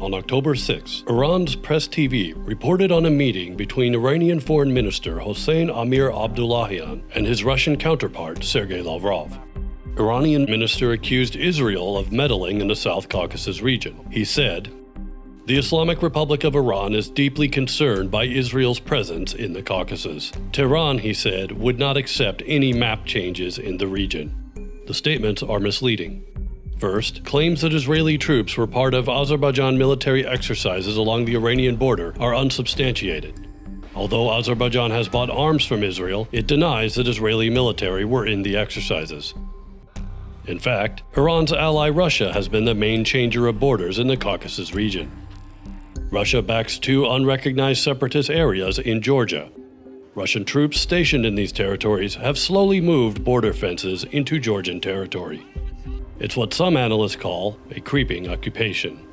on October 6, Iran's Press TV reported on a meeting between Iranian Foreign Minister Hossein Amir Abdollahian and his Russian counterpart Sergey Lavrov. Iranian minister accused Israel of meddling in the South Caucasus region. He said, the Islamic Republic of Iran is deeply concerned by Israel's presence in the Caucasus. Tehran, he said, would not accept any map changes in the region. The statements are misleading. First, claims that Israeli troops were part of Azerbaijan military exercises along the Iranian border are unsubstantiated. Although Azerbaijan has bought arms from Israel, it denies that Israeli military were in the exercises. In fact, Iran's ally Russia has been the main changer of borders in the Caucasus region. Russia backs two unrecognized separatist areas in Georgia. Russian troops stationed in these territories have slowly moved border fences into Georgian territory. It's what some analysts call a creeping occupation.